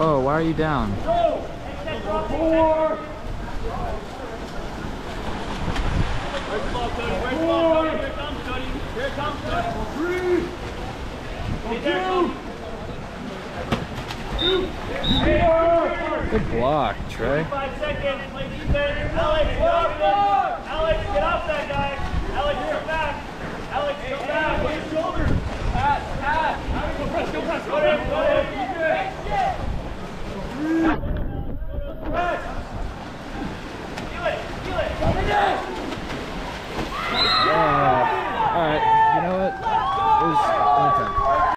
Whoa, why are you down? Good block, Trey. Hey!